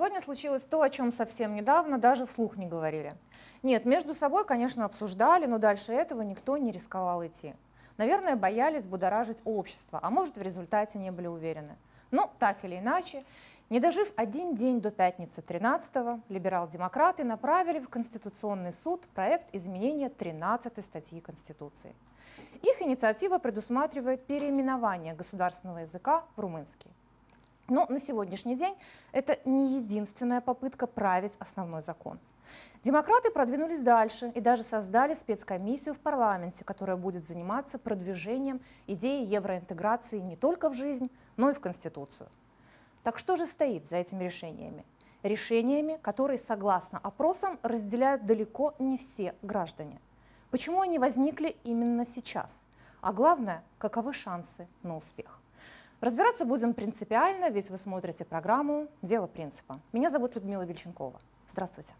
сегодня случилось то, о чем совсем недавно даже вслух не говорили. Нет, между собой, конечно, обсуждали, но дальше этого никто не рисковал идти. Наверное, боялись будоражить общество, а может, в результате не были уверены. Ну, так или иначе, не дожив один день до пятницы 13-го, либерал-демократы направили в Конституционный суд проект изменения 13 статьи Конституции. Их инициатива предусматривает переименование государственного языка в румынский. Но на сегодняшний день это не единственная попытка править основной закон. Демократы продвинулись дальше и даже создали спецкомиссию в парламенте, которая будет заниматься продвижением идеи евроинтеграции не только в жизнь, но и в Конституцию. Так что же стоит за этими решениями? Решениями, которые, согласно опросам, разделяют далеко не все граждане. Почему они возникли именно сейчас? А главное, каковы шансы на успех? Разбираться будем принципиально, ведь вы смотрите программу «Дело принципа». Меня зовут Людмила Бельченкова. Здравствуйте.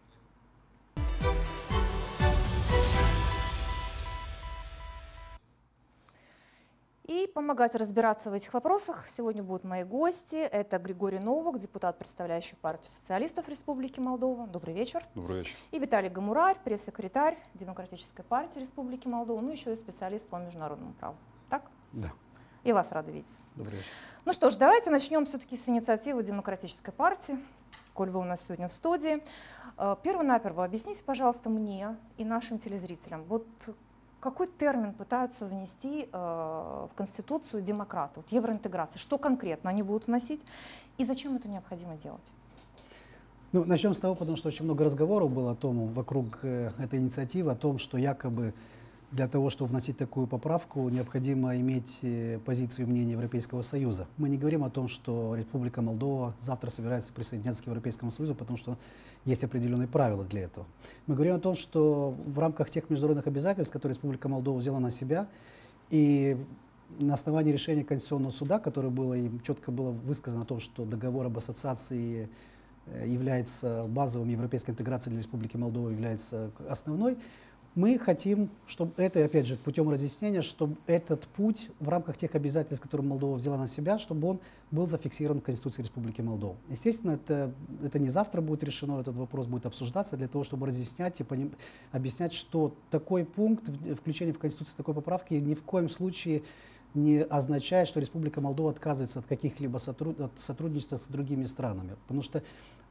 И помогать разбираться в этих вопросах сегодня будут мои гости. Это Григорий Новок, депутат, представляющий партию социалистов Республики Молдова. Добрый вечер. Добрый вечер. И Виталий Гамурарь, пресс-секретарь Демократической партии Республики Молдова, ну еще и специалист по международному праву. Так? Да. И вас рада видеть. Добрый вечер. Ну что ж, давайте начнем все-таки с инициативы Демократической партии. Коль вы у нас сегодня в студии. Э, Перво-наперво объясните, пожалуйста, мне и нашим телезрителям, вот какой термин пытаются внести э, в Конституцию демократы, вот евроинтеграция? Что конкретно они будут вносить и зачем это необходимо делать? Ну, начнем с того, потому что очень много разговоров было о том, вокруг э, этой инициативы, о том, что якобы для того, чтобы вносить такую поправку, необходимо иметь э, позицию и мнение Европейского Союза. Мы не говорим о том, что Республика Молдова завтра собирается присоединяться к Европейскому Союзу, потому что есть определенные правила для этого. Мы говорим о том, что в рамках тех международных обязательств, которые Республика Молдова взяла на себя, и на основании решения Конституционного суда, которое было им четко было высказано о том, что договор об ассоциации э, является базовым европейской интеграции для Республики Молдова, является основной, мы хотим, чтобы это, опять же, путем разъяснения, чтобы этот путь в рамках тех обязательств, которые Молдова взяла на себя, чтобы он был зафиксирован в Конституции Республики Молдова. Естественно, это, это не завтра будет решено, этот вопрос будет обсуждаться для того, чтобы разъяснять и поним, объяснять, что такой пункт, включение в Конституцию такой поправки ни в коем случае не означает, что Республика Молдова отказывается от каких-либо сотруд... от сотрудничества с другими странами. Потому что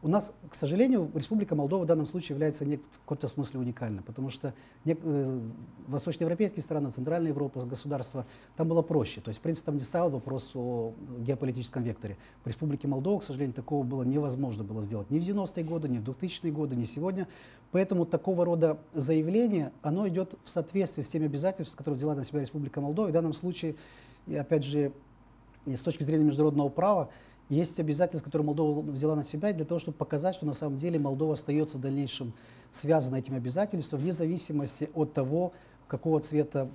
у нас, к сожалению, Республика Молдова в данном случае является в каком-то смысле уникальной, потому что э, восточноевропейские страны, Центральная Европа, государства, там было проще. То есть, в принципе, там не ставил вопрос о геополитическом векторе. В Республике Молдова, к сожалению, такого было невозможно было сделать ни в 90-е годы, ни в 2000-е годы, ни сегодня. Поэтому такого рода заявление, оно идет в соответствии с теми обязательствами, которые взяла на себя Республика Молдова. И в данном случае, опять же, с точки зрения международного права, есть обязательства, которые Молдова взяла на себя для того, чтобы показать, что на самом деле Молдова остается в дальнейшем связана этим обязательством, вне зависимости от того, какого цвета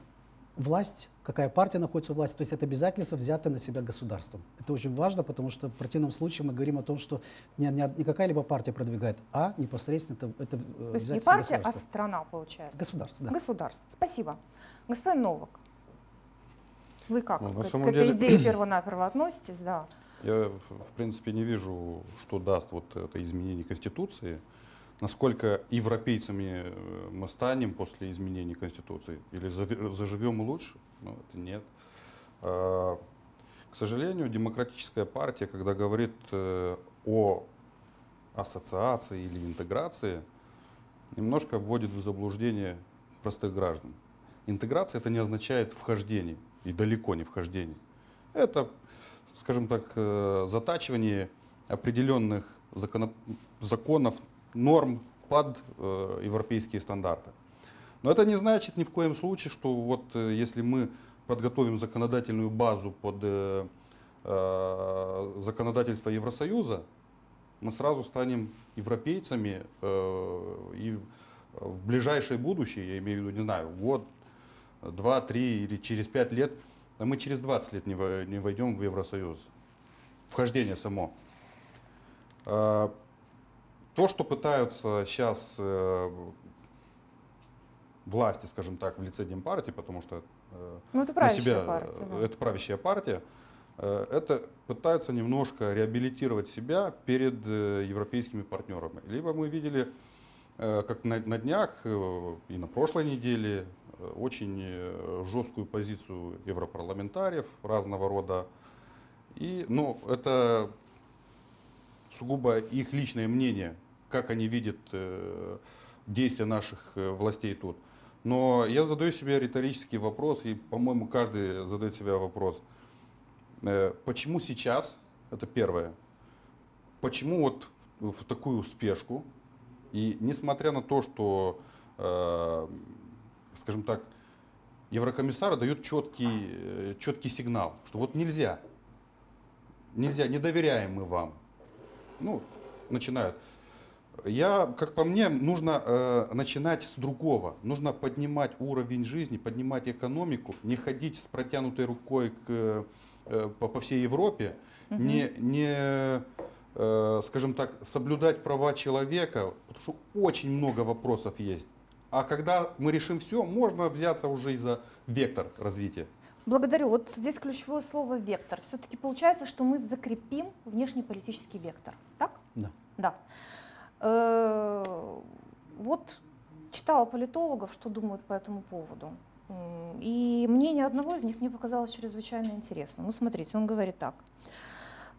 власть, какая партия находится у власти. То есть это обязательство взято на себя государством. Это очень важно, потому что в противном случае мы говорим о том, что не, не, не какая-либо партия продвигает, а непосредственно это, это То есть не партия, а страна получается? Государство, да. Государство. Спасибо. Господин Новак, вы как Ну, к, к этой деле- идее перво-наперво относитесь? Да. Я, в принципе, не вижу, что даст вот это изменение Конституции. Насколько европейцами мы станем после изменения Конституции? Или заживем лучше? Ну, это нет. А, К сожалению, демократическая партия, когда говорит э, о ассоциации или интеграции, немножко вводит в заблуждение простых граждан. Интеграция это не означает вхождение, и далеко не вхождение. Это, скажем так, э, затачивание определенных законо- законов, норм под э, европейские стандарты. Но это не значит ни в коем случае, что вот э, если мы подготовим законодательную базу под законодательство Евросоюза, мы сразу станем европейцами и в ближайшее будущее, я имею в виду, не знаю, год, два, три или через пять лет, а мы через 20 лет не, во- не войдем в Евросоюз. Вхождение само. Э, То, что пытаются сейчас э, власти, скажем так, в лице Демпартии, потому что э, Ну, это правящая себя, партия. да. это правящая партия, э, это пытаются немножко реабилитировать себя перед европейскими партнерами. Либо мы видели, как на, на днях и на прошлой неделе, очень жесткую позицию европарламентариев разного рода. И, ну, это сугубо их личное мнение, как они видят действия наших властей тут. Но я задаю себе риторический вопрос, и, по-моему, каждый задает себе вопрос. Э, почему сейчас, это первое, почему вот в такую спешку, и несмотря на то, что, э, скажем так, Еврокомиссары дают четкий, э, четкий сигнал, что вот нельзя, нельзя, не доверяем мы вам. Ну, начинают. Я, как по мне, нужно э, начинать с другого. Нужно поднимать уровень жизни, поднимать экономику, не ходить с протянутой рукой к, э, по, по всей Европе, угу. не, не э, скажем так, соблюдать права человека, потому что очень много вопросов есть. А когда мы решим все, можно взяться уже и за вектор развития. Благодарю. Вот здесь ключевое слово «вектор». Все-таки получается, что мы закрепим внешнеполитический вектор. Так? Да. Да. Э, вот читала политологов, что думают по этому поводу. И мнение одного из них мне показалось чрезвычайно интересным. Ну, смотрите, он говорит так.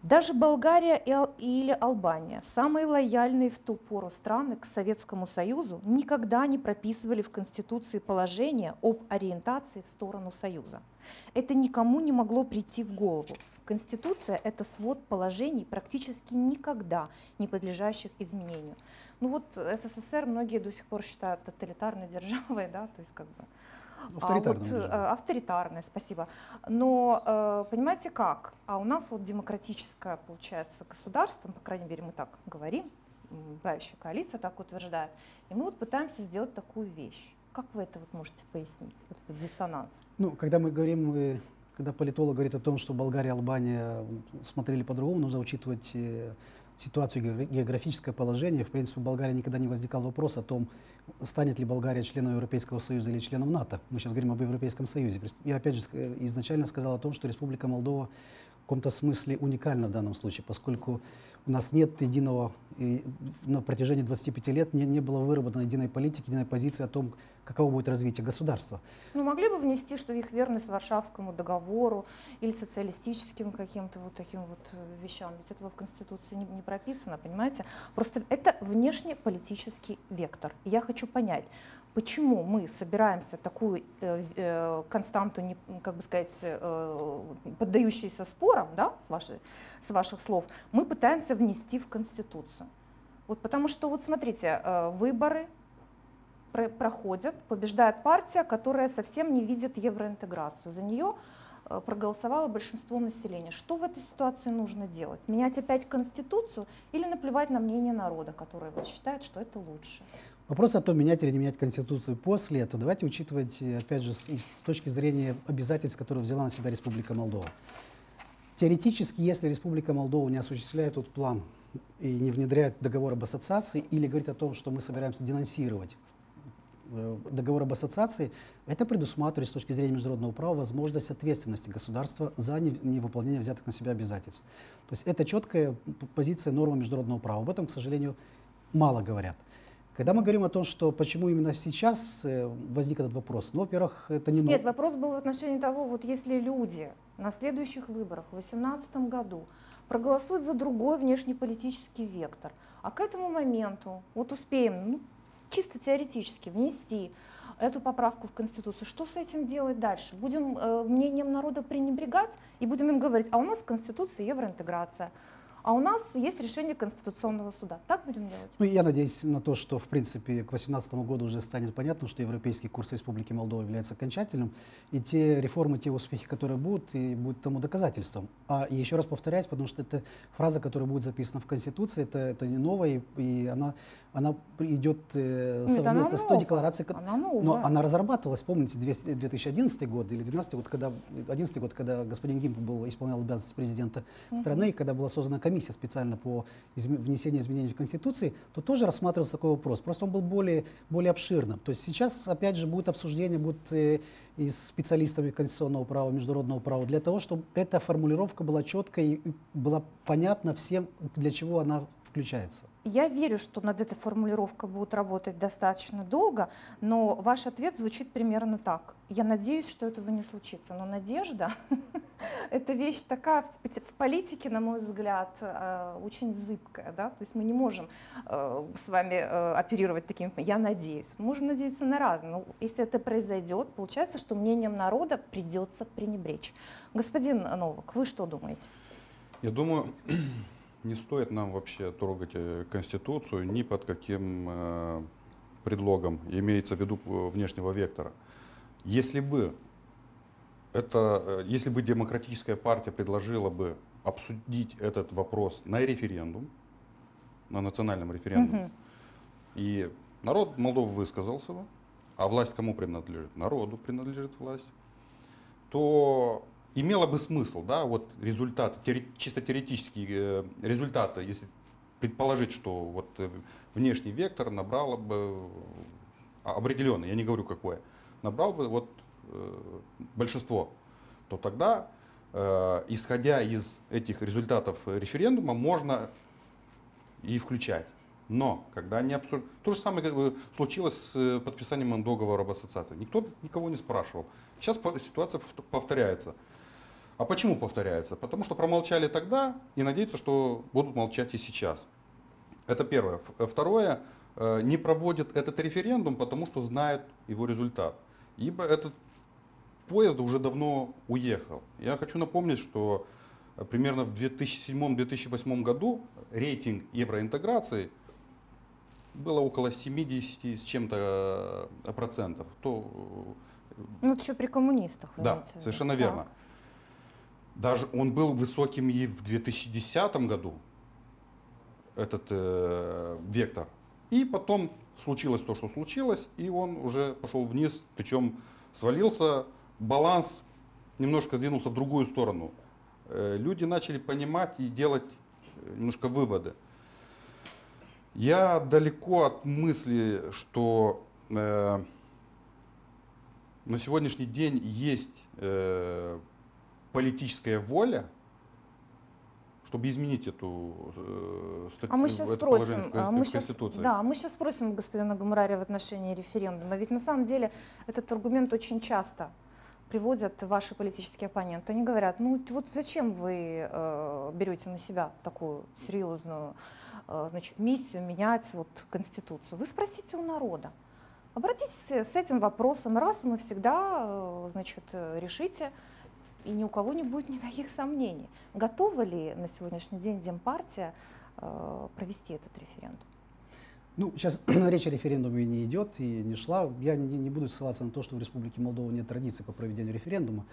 Даже Болгария или Албания, самые лояльные в ту пору страны к Советскому Союзу, никогда не прописывали в Конституции положение об ориентации в сторону Союза. Это никому не могло прийти в голову. Конституция – это свод положений, практически никогда не подлежащих изменению. Ну вот СССР многие до сих пор считают тоталитарной державой, да, то есть как бы Авторитарная. А вот, э, спасибо. Но э, понимаете как? А у нас вот демократическое, получается, государство, по крайней мере, мы так говорим, правящая коалиция так утверждает, и мы вот пытаемся сделать такую вещь. Как вы это вот можете пояснить, вот этот диссонанс? Ну, когда мы говорим, когда политолог говорит о том, что Болгария и Албания смотрели по-другому, нужно учитывать э, ситуацию, географическое положение. В принципе, в Болгарии никогда не возникал вопрос о том, станет ли Болгария членом Европейского Союза или членом НАТО. Мы сейчас говорим об Европейском Союзе. Я опять же изначально сказал о том, что Республика Молдова в каком-то смысле уникальна в данном случае, поскольку у нас нет единого, и на протяжении 25 лет не, не было выработано единой политики, единой позиции о том, каково будет развитие государства. Ну, могли бы внести, что их верность Варшавскому договору или социалистическим каким-то вот таким вот э, вещам, ведь этого в Конституции не, не прописано, понимаете? Просто это внешнеполитический вектор. Я хочу понять, почему мы собираемся такую э, э, константу, не, как бы сказать, э, поддающуюся спорам, да, с, вашей, с ваших слов, мы пытаемся внести в Конституцию. Вот потому что, вот смотрите, э, выборы про проходят, побеждает партия, которая совсем не видит евроинтеграцию. За нее э, проголосовало большинство населения. Что в этой ситуации нужно делать? Менять опять Конституцию или наплевать на мнение народа, который вот считает, что это лучше? Вопрос о том, менять или не менять Конституцию после этого, давайте учитывать, э, опять же, с, с точки зрения обязательств, которые взяла на себя Республика Молдова. Теоретически, если Республика Молдова не осуществляет тот план и не внедряет договор об ассоциации или говорит о том, что мы собираемся денонсировать э, договор об ассоциации, это предусматривает с точки зрения международного права возможность ответственности государства за невыполнение взятых на себя обязательств. То есть это четкая позиция нормы международного права. Об этом, к сожалению, мало говорят. Когда мы говорим о том, что почему именно сейчас э, возник этот вопрос, ну, во-первых, это не... Нет, вопрос был в отношении того, вот если люди на следующих выборах в 2018 году проголосуют за другой внешнеполитический вектор, а к этому моменту вот успеем ну, чисто теоретически внести эту поправку в Конституцию, что с этим делать дальше? Будем э, мнением народа пренебрегать и будем им говорить, а у нас в Конституции евроинтеграция. А у нас есть решение Конституционного суда. Так будем делать? Ну, я надеюсь на то, что, в принципе, к 2018 году уже станет понятно, что европейский курс Республики Молдова является окончательным, и те реформы, те успехи, которые будут, и будут тому доказательством. А еще раз повторяюсь, потому что это фраза, которая будет записана в Конституции, это, это не новая, и, и она она идет э, Нет, она совместно с той декларацией, Она новая. но она разрабатывалась, помните, 200 2011 год или 2012 год, когда, 11 год, когда господин Гимп был, исполнял обязанности президента страны, и когда была создана комиссия специально по изме- внесению изменений в Конституции, то тоже рассматривался такой вопрос. Просто он был более, более обширным. То есть сейчас, опять же, будет обсуждение, будет э, и с специалистами конституционного права, международного права, для того, чтобы эта формулировка была четкой и была понятна всем, для чего она включается. Я верю, что над этой формулировкой будут работать достаточно долго, но ваш ответ звучит примерно так. Я надеюсь, что этого не случится. Но надежда – это вещь такая в политике, на мой взгляд, э, очень зыбкая. Да? То есть мы не можем э, с вами э, оперировать таким «я надеюсь». Мы можем надеяться на разное. Но если это произойдет, получается, что мнением народа придется пренебречь. Господин Новак, вы что думаете? Я думаю, не стоит нам вообще трогать э, Конституцию ни под каким э, предлогом, имеется в виду э, внешнего вектора. Если бы это, если бы демократическая партия предложила бы обсудить этот вопрос на референдум, на национальном референдуме, Мгм. и народ Молдовы высказался бы, а власть кому принадлежит? Народу принадлежит власть, то имело бы смысл, да, вот результаты, теоре- чисто теоретические э, результаты, если предположить, что вот э, внешний вектор набрал бы а, определенный, я не говорю какое, набрал бы вот э, большинство, то тогда, исходя из этих результатов референдума, можно и включать. Но когда они обсуждают... То же самое как бы, случилось с подписанием договора об ассоциации. Никто никого не спрашивал. Сейчас ситуация пов- повторяется. А почему повторяется? Потому что промолчали тогда и надеются, что будут молчать и сейчас. Это первое. Э, Второе, э, не проводят этот референдум, потому что знают его результат. Ибо этот поезд уже давно уехал. Я хочу напомнить, что э, примерно в 2007-2008 году рейтинг евроинтеграции было около 70 с чем-то процентов. То, Ну, это еще при коммунистах. вы да, имеете совершенно Так. верно. Даже он был высоким и в 2010 году, этот э, вектор. И потом случилось то, что случилось, и он уже пошел вниз, причем свалился, баланс немножко сдвинулся в другую сторону. Э, люди начали понимать и делать э, немножко выводы. Я далеко от мысли, что э, на сегодняшний день есть э, политическая воля, чтобы изменить эту э, статью, А мы сейчас это положение спросим, в а мы Конституции. да, мы сейчас спросим господина Гамарария в отношении референдума. Ведь на самом деле этот аргумент очень часто приводят ваши политические оппоненты. Они говорят, ну вот зачем вы э, берете на себя такую серьезную э, значит, миссию менять вот Конституцию? Вы спросите у народа. Обратитесь с этим вопросом раз и навсегда э, значит, э, решите, и ни у кого не будет никаких сомнений. Готова ли на сегодняшний день Демпартия э, провести этот референдум? Ну, сейчас речь о референдуме не идет и не шла. Я не, не буду ссылаться на то, что в Республике Молдова нет традиции по проведению референдума.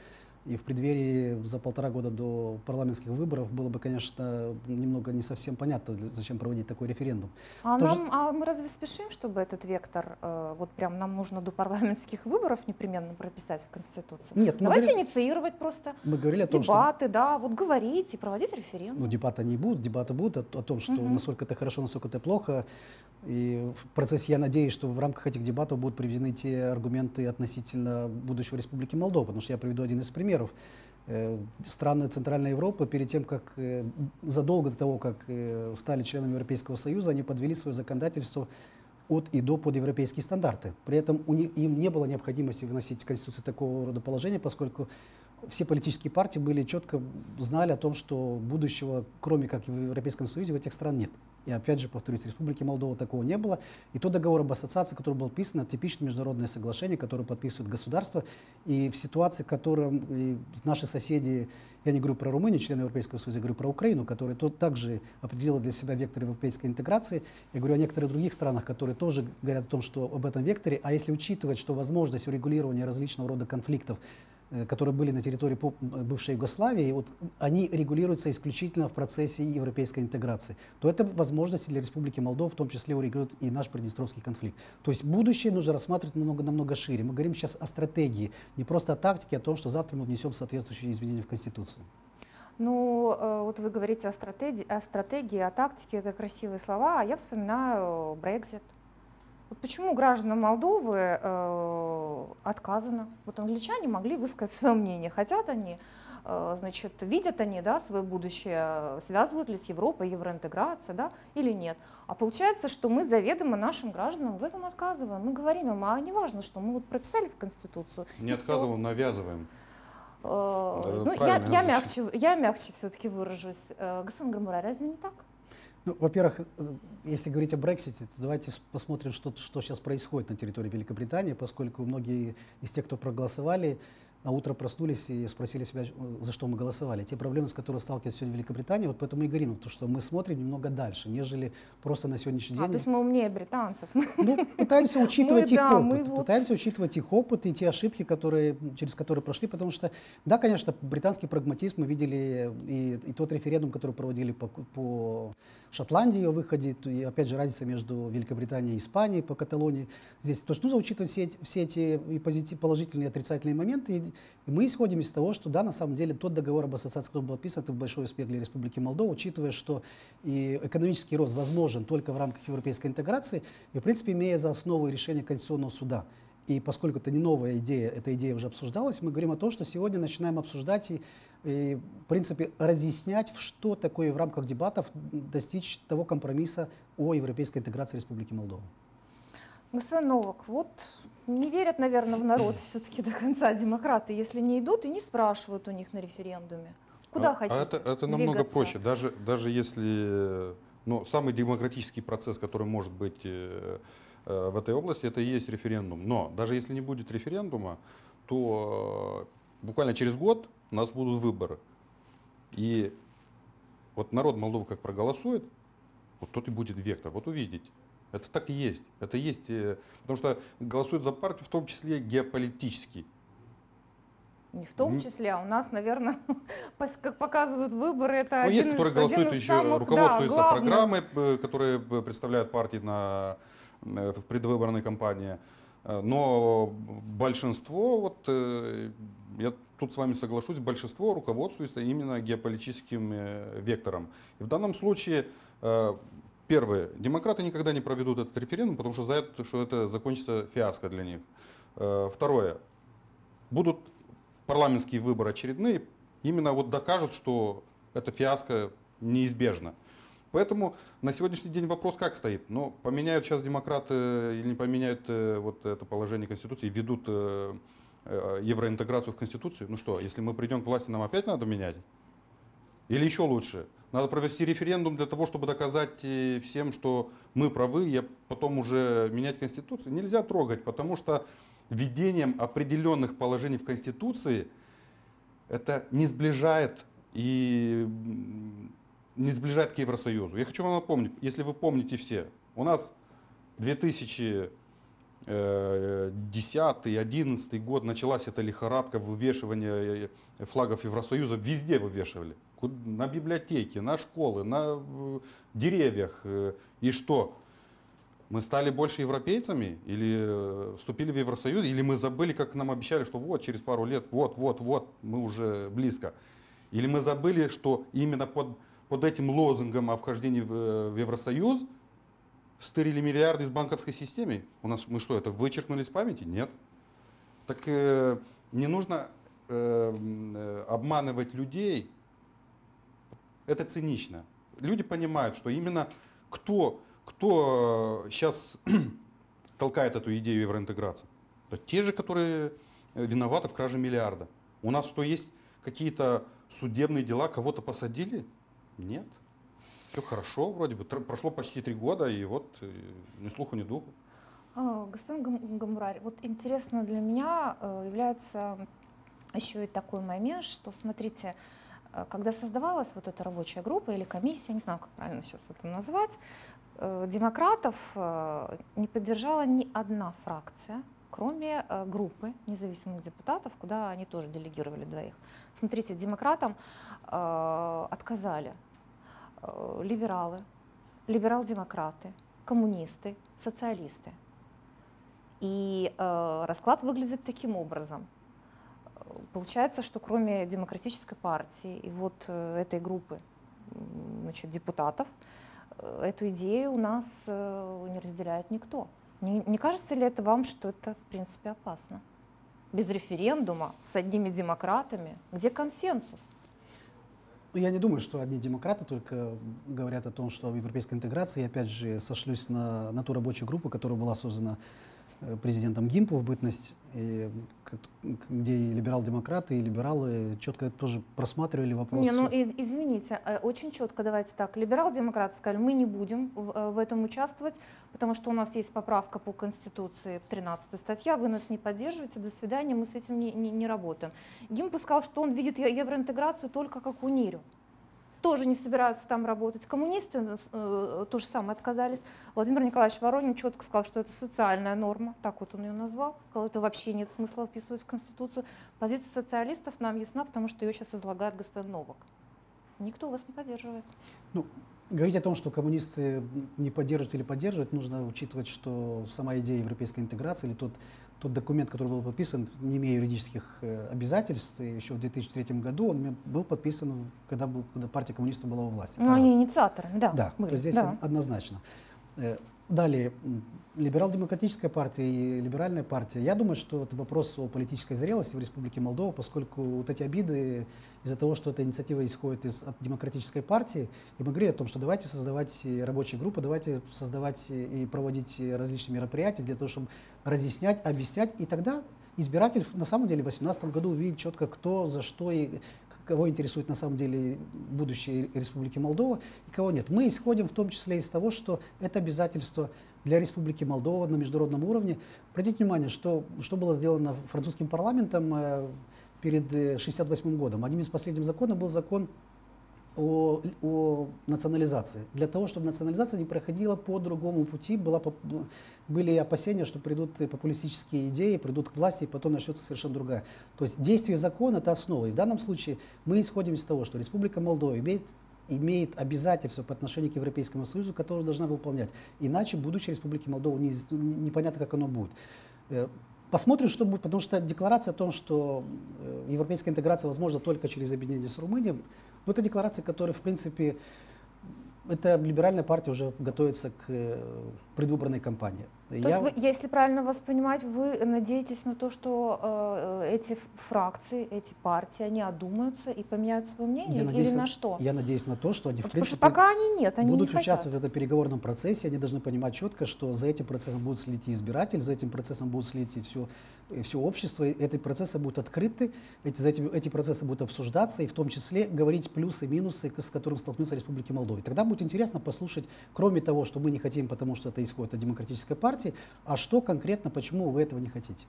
И в преддверии за полтора года до парламентских выборов было бы, конечно, немного не совсем понятно, зачем проводить такой референдум. А, Тоже- нам, а мы разве спешим, чтобы этот вектор, э, вот прям нам нужно до парламентских выборов непременно прописать в Конституцию? Нет, Давайте говори- инициировать просто мы говорили о том, что дебаты, да, вот говорить и проводить референдум. ну, дебаты не будут, дебаты будут о, о том, что Мгм. насколько это хорошо, насколько это плохо. И в процессе я надеюсь, что в рамках этих дебатов будут приведены те аргументы относительно будущего Республики Молдова, потому что я приведу один из примеров. Э, Страны Центральной Европы перед тем, как э, задолго до того, как э, стали членами Европейского Союза, они подвели свое законодательство от и до под европейские стандарты. При этом у них, им не было необходимости выносить в Конституции такого рода положения, поскольку все политические партии были четко знали о том, что будущего, кроме как в Европейском Союзе, в этих стран нет. И опять же, повторюсь, в Республике Молдова такого не было. И тот договор об ассоциации, который был это типичное международное соглашение, которое подписывает государство. И в ситуации, в которой наши соседи, я не говорю про Румынию, члены Европейского Союза, я говорю про Украину, которая тут также определила для себя вектор европейской интеграции. Я говорю о некоторых других странах, которые тоже говорят о том, что об этом векторе. А если учитывать, что возможность урегулирования различного рода конфликтов которые были на территории бывшей Югославии, вот они регулируются исключительно в процессе европейской интеграции, то это возможности для Республики Молдова, в том числе урегулирует и наш Приднестровский конфликт. То есть будущее нужно рассматривать намного, намного шире. Мы говорим сейчас о стратегии, не просто о тактике, а о том, что завтра мы внесем соответствующие изменения в Конституцию. Ну, э, вот вы говорите о стратегии, о стратегии, о тактике, это красивые слова, а я вспоминаю Брекзит. Вот почему гражданам Молдовы э, отказано? Вот англичане могли высказать свое мнение, хотят они, э, значит, видят они, да, свое будущее, связывают ли с Европой, евроинтеграция, да, или нет. А получается, что мы заведомо нашим гражданам в этом отказываем. Мы говорим им, а не важно, что мы вот прописали в Конституцию. Не отказываем, все. навязываем. Э, ну, я, я, мягче, я мягче все-таки выражусь. Э, господин Грамура, разве не так? Ну, во-первых, э, если говорить о Брексите, то давайте посмотрим, что, что сейчас происходит на территории Великобритании, поскольку многие из тех, кто проголосовали, на утро проснулись и спросили себя, за что мы голосовали. Те проблемы, с которыми сталкивается сегодня Великобритания, вот поэтому и говорим, то, что мы смотрим немного дальше, нежели просто на сегодняшний а, день. А, то есть мы умнее британцев. Ну, пытаемся учитывать мы, их да, опыт. Вот... Пытаемся учитывать их опыт и те ошибки, которые, через которые прошли, потому что, да, конечно, британский прагматизм мы видели и, и тот референдум, который проводили по, по Шотландии о выходе, и опять же разница между Великобританией и Испанией по Каталонии. Здесь тоже нужно учитывать все, эти, все эти и позитив, положительные и отрицательные моменты. И, и мы исходим из того, что да, на самом деле тот договор об ассоциации, который был подписан, это большой успех для Республики Молдова, учитывая, что и экономический рост возможен только в рамках европейской интеграции, и в принципе имея за основу решение Конституционного суда. И поскольку это не новая идея, эта идея уже обсуждалась, мы говорим о том, что сегодня начинаем обсуждать и, и в принципе, разъяснять, что такое в рамках дебатов достичь того компромисса о европейской интеграции Республики Молдова. Господин Новак, вот не верят, наверное, в народ все-таки до конца демократы, если не идут и не спрашивают у них на референдуме. Куда а, хотите? А это, это намного проще. Даже, даже если ну, самый демократический процесс, который может быть э, Э, в этой области, это и есть референдум. Но даже если не будет референдума, то э, буквально через год у нас будут выборы. И вот народ Молдовы как проголосует, вот тот и будет вектор. Вот увидите. Это так и есть. Это есть, э, потому что голосуют за партию, в том числе геополитический. Не в том числе, а у нас, наверное, как показывают выборы, это ну, один есть, которые из, голосуют один еще, самых, руководствуются да, программой, которые представляют партии на Э, в предвыборной кампании. Э, но большинство, вот э, я тут с вами соглашусь, большинство руководствуется именно геополитическим вектором. И в данном случае, первое, демократы никогда не проведут этот референдум, потому что знают, что это закончится фиаско для них. Второе, будут парламентские выборы очередные, именно вот докажут, что это фиаско неизбежно. Поэтому на сегодняшний день вопрос как стоит? Ну, поменяют сейчас демократы или не поменяют э, вот это положение Конституции, ведут э, э, евроинтеграцию в Конституцию? Ну что, если мы придем к власти, нам опять надо менять? Или еще лучше? Надо провести референдум для того, чтобы доказать всем, что мы правы, и потом уже менять Конституцию. Нельзя трогать, потому что введением определенных положений в Конституции это не сближает и не сближает к Евросоюзу. Я хочу вам напомнить, если вы помните все, у нас 2010-2011 год началась эта лихорадка вывешивания флагов Евросоюза, везде вывешивали. На библиотеке, на школы, на э, деревьях. Э, и что? Мы стали больше европейцами или э, вступили в Евросоюз, или мы забыли, как нам обещали, что вот через пару лет, вот, вот, вот, мы уже близко. Или мы забыли, что именно под под этим лозунгом о вхождении в, в Евросоюз стырили миллиарды из банковской системы. У нас мы что, это вычеркнули из памяти? Нет. Так э, не нужно э, э обманывать людей. Это цинично. Люди понимают, что именно кто, кто сейчас толкает эту идею евроинтеграции. Это те же, которые э, виноваты в краже миллиарда. У нас что, есть какие-то судебные дела, кого-то посадили? Нет. Все хорошо, вроде бы. Прошло почти три года, и вот э, ни слуху, ни духу. А, господин Гамурари, вот интересно для меня э, является еще и такой момент, что, смотрите, э, когда создавалась вот эта рабочая группа или комиссия, не знаю, как правильно сейчас это назвать, демократов не поддержала ни одна фракция, кроме э, группы независимых депутатов, куда они тоже делегировали двоих. Смотрите, демократам э, отказали э, либералы, либерал-демократы, коммунисты, социалисты. И э, расклад выглядит таким образом. Получается, что кроме демократической партии и вот э, этой группы значит, депутатов, э, эту идею у нас э, не разделяет никто. Не, не кажется ли это вам, что это в принципе опасно? Без референдума, с одними демократами, где консенсус? Я не думаю, что одни демократы только говорят о том, что о европейской интеграции. Я опять же сошлюсь на, на ту рабочую группу, которая была создана президентом ГИМПу в бытность, и, где и либерал-демократы, и либералы четко тоже просматривали вопрос. Не, ну и, извините, э, очень четко давайте так. Либерал-демократы сказали, мы не будем в, э, в этом участвовать, потому что у нас есть поправка по Конституции, 13 статья, вы нас не поддерживаете, до свидания, мы с этим не, не, не работаем. ГИМП сказал, что он видит евроинтеграцию только как унирю тоже не собираются там работать. Коммунисты э, э, то же самое отказались. Владимир Николаевич Воронин четко сказал, что это социальная норма, так вот он ее назвал, сказал, это вообще нет смысла вписывать в Конституцию. Позиция социалистов нам ясна, потому что ее сейчас излагает господин Новак. Никто вас не поддерживает. Ну, говорить о том, что коммунисты не поддерживают или поддерживают, нужно учитывать, что сама идея европейской интеграции или тот тот документ, который был подписан, не имея юридических э, обязательств, еще в 2003 году, он был подписан, когда, был, когда партия коммунистов была у власти. Ну, они инициаторы, да. Да, были, то есть здесь да. однозначно. Э, далее, либерал-демократическая партия и либеральная партия. Я думаю, что это вопрос о политической зрелости в Республике Молдова, поскольку вот эти обиды из-за того, что эта инициатива исходит из, от демократической партии, и мы говорили о том, что давайте создавать рабочие группы, давайте создавать и проводить различные мероприятия для того, чтобы разъяснять, объяснять, и тогда избиратель на самом деле в 2018 году увидит четко, кто за что и кого интересует на самом деле будущее Республики Молдова и кого нет. Мы исходим в том числе из того, что это обязательство для Республики Молдова на международном уровне. Обратите внимание, что, что было сделано французским парламентом э, перед 1968 э, годом. Одним из последних законов был закон о, о национализации. Для того, чтобы национализация не проходила по другому пути, была, были опасения, что придут популистические идеи, придут к власти, и потом начнется совершенно другая. То есть действие закона – это основа. И в данном случае мы исходим из того, что Республика Молдова имеет имеет обязательства по отношению к Европейскому Союзу, которые должна выполнять. Иначе будущее Республики Молдова не, непонятно, как оно будет. Посмотрим, что будет, потому что декларация о том, что э, европейская интеграция возможна только через объединение с Румынией, ну, это декларация, которая, в принципе, эта либеральная партия уже готовится к э, предвыборной кампании. То я... есть, вы, если правильно вас понимать, вы надеетесь на то, что э, эти фракции, эти партии, они одумаются и поменяют свое мнение, я надеюсь, или на что? Я надеюсь на то, что они, вот в принципе, пока они нет, они будут не участвовать хотят. в этом переговорном процессе, они должны понимать четко, что за этим процессом будут следить и избиратель, за этим процессом будут следить и все все общество, эти процессы будут открыты, эти, эти, эти процессы будут обсуждаться, и в том числе говорить плюсы и минусы, с которым столкнется Республика Молдова. И тогда будет интересно послушать, кроме того, что мы не хотим, потому что это исходит от демократической партии, а что конкретно, почему вы этого не хотите?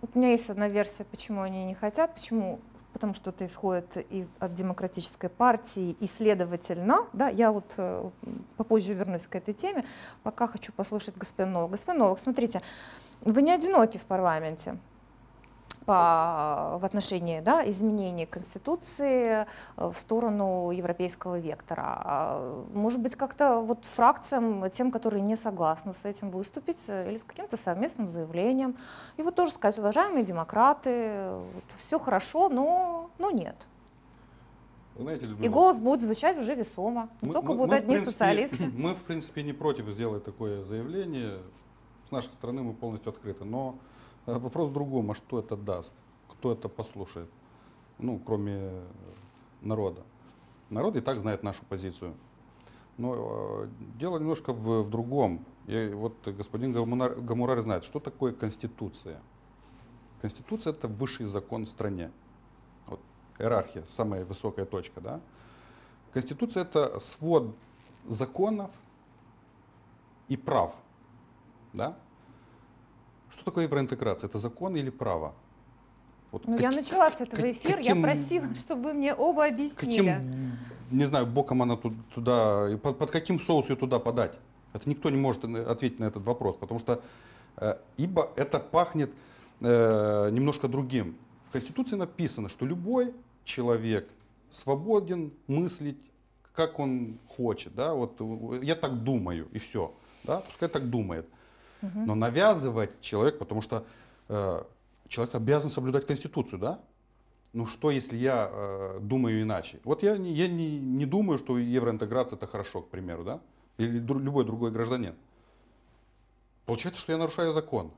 Вот у меня есть одна версия, почему они не хотят, почему потому что это исходит из, от демократической партии, и, следовательно, да, я вот э, попозже вернусь к этой теме, пока хочу послушать господина Нового. Господин Новых, смотрите, вы не одиноки в парламенте по, в отношении да, изменения Конституции э, в сторону европейского вектора. А, может быть, как-то вот фракциям, тем, которые не согласны с этим, выступить э, или с каким-то совместным заявлением. И вот тоже сказать, уважаемые демократы, вот, все хорошо, но, но нет. знаете, Людмила, и голос будет звучать уже весомо. Не мы, только мы, будут мы, одни принципе, социалисты. Мы, в принципе, не против сделать такое заявление с нашей стороны мы полностью открыты. Но вопрос в другом, а что это даст? Кто это послушает? Ну, кроме народа. Народ и так знает нашу позицию. Но э, дело немножко в, в другом. И вот господин Гамурар знает, что такое Конституция. Конституция это высший закон в стране. Вот, иерархия, самая высокая точка. Да? Конституция это свод законов и прав да? Что такое евроинтеграция? Это закон или право? Вот ну, как, я начала с этого эфира, каким, я просила, чтобы вы мне оба объяснили. Каким, не знаю, боком она туда, под, под каким соус ее туда подать? Это никто не может ответить на этот вопрос, потому что Э, ибо это пахнет э, немножко другим. В Конституции написано, что любой человек свободен мыслить, как он хочет. Да? Вот, э, я так думаю, и все. Да? Пускай так думает. Но навязывать человек, потому что э, человек обязан соблюдать Конституцию, да? Ну что, если я э, думаю иначе? Вот я, я не, не думаю, что евроинтеграция это хорошо, к примеру, да? Или дру, любой другой гражданин. Получается, что я нарушаю закон.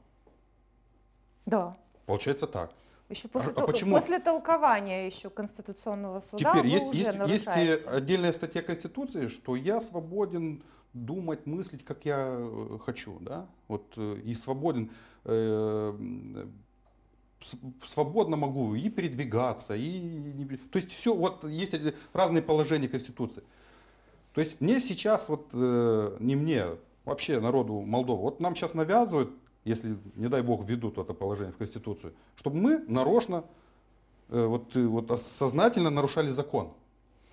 Да. Получается так. Еще после, а, а почему? после толкования еще Конституционного суда Теперь вы есть, уже есть, нарушаете. есть отдельная статья Конституции, что я свободен думать, мыслить, как я э, хочу, да, вот э, и свободен, э, свободно могу и передвигаться, и, то есть все, вот есть разные положения Конституции. То есть мне сейчас, вот не мне, вообще народу Молдовы, вот нам сейчас навязывают если, не дай бог, введут это положение в Конституцию, чтобы мы нарочно, вот, вот сознательно нарушали закон.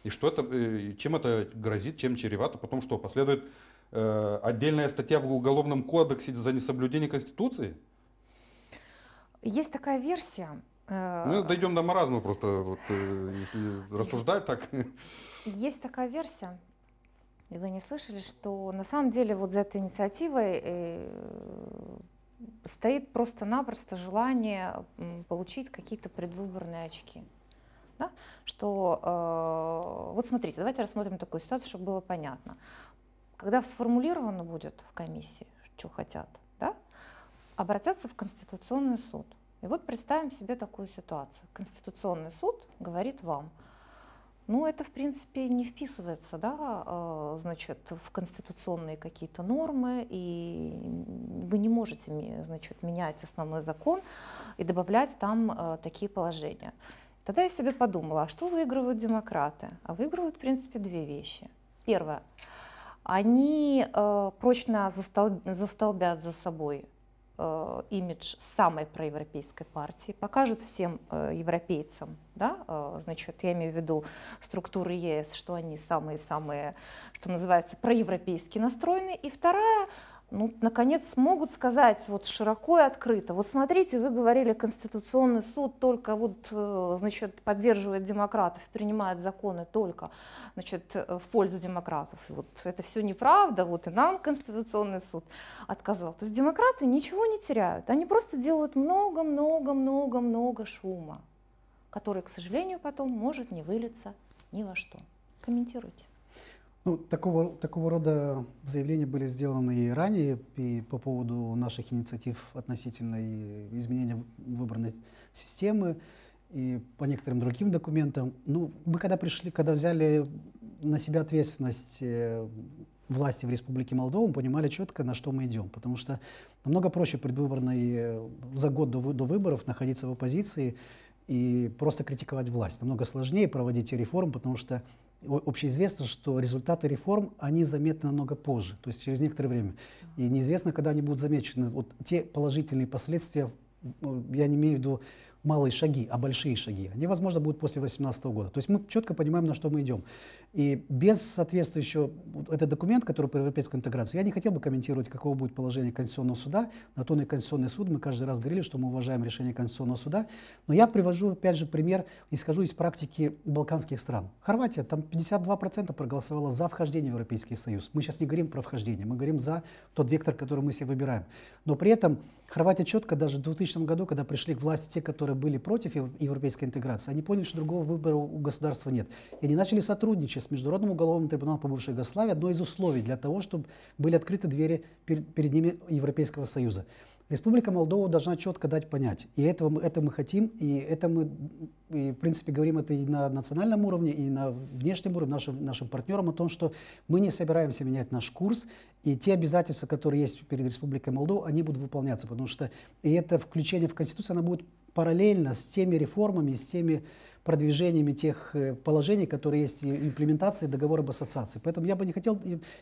И что это, э, чем это грозит, чем чревато, потом что, последует э, отдельная статья в Уголовном кодексе за несоблюдение Конституции? Есть такая версия. Мы дойдем до маразма просто, вот, если рассуждать так. Есть такая версия, и вы не слышали, что на самом деле вот за этой инициативой стоит просто-напросто желание получить какие-то предвыборные очки. Да? Что, э, вот смотрите, давайте рассмотрим такую ситуацию, чтобы было понятно. Когда сформулировано будет в комиссии, что хотят, да, обратятся в Конституционный суд. И вот представим себе такую ситуацию. Конституционный суд говорит вам – ну, это, в принципе, не вписывается, да, а, значит, в конституционные какие-то нормы, и вы не можете, значит, менять основной закон и добавлять там а, такие положения. Тогда я себе подумала, а что выигрывают демократы? А выигрывают, в принципе, две вещи. Первое. Они э, прочно застол, застолбят за собой э, имидж самой проевропейской партии, покажут всем э, европейцам, да, э, значит, я имею в виду структуры ЕС, что они самые-самые, что называется, проевропейски настроены. И вторая, ну, наконец, смогут сказать вот широко и открыто. Вот смотрите, вы говорили, Конституционный суд только вот, э, значит, поддерживает демократов, принимает законы только, значит, в пользу демократов. И вот это все неправда, вот и нам Конституционный суд отказал. То есть демократы ничего не теряют, они просто делают много-много-много-много шума, который, к сожалению, потом может не вылиться ни во что. Комментируйте. Ну, такого, такого рода заявления были сделаны и ранее и по поводу наших инициатив относительно изменения выбранной системы и по некоторым другим документам. Ну, мы когда пришли, когда взяли на себя ответственность э, власти в Республике Молдова, мы понимали четко, на что мы идем. Потому что намного проще предвыборной э, за год до, до выборов находиться в оппозиции и просто критиковать власть. Намного сложнее проводить реформы, потому что общеизвестно, что результаты реформ, они заметны намного позже, то есть через некоторое время. И неизвестно, когда они будут замечены. Вот те положительные последствия, я не имею в виду малые шаги, а большие шаги. Они, возможно, будут после 2018 года. То есть мы четко понимаем, на что мы идем. И без соответствующего, вот этот документ, который про европейскую интеграцию, я не хотел бы комментировать, какого будет положение Конституционного суда. На то и Конституционный суд, мы каждый раз говорили, что мы уважаем решение Конституционного суда. Но я привожу, опять же, пример, исхожу из практики балканских стран. Хорватия, там 52% проголосовала за вхождение в Европейский Союз. Мы сейчас не говорим про вхождение, мы говорим за тот вектор, который мы себе выбираем. Но при этом Хорватия четко даже в 2000 году, когда пришли к власти те, которые были против европейской интеграции, они поняли, что другого выбора у государства нет. И они начали сотрудничать с Международным уголовным трибуналом по бывшей Югославии. Одно из условий для того, чтобы были открыты двери перед, перед ними Европейского Союза. Республика Молдова должна четко дать понять. И этого мы, это мы хотим, и это мы, и, в принципе, говорим это и на национальном уровне, и на внешнем уровне нашим, нашим партнерам о том, что мы не собираемся менять наш курс, и те обязательства, которые есть перед Республикой Молдова, они будут выполняться, потому что и это включение в Конституцию, оно будет параллельно с теми реформами, с теми продвижениями тех э, положений, которые есть в имплементации договора об ассоциации. Поэтому я бы не хотел,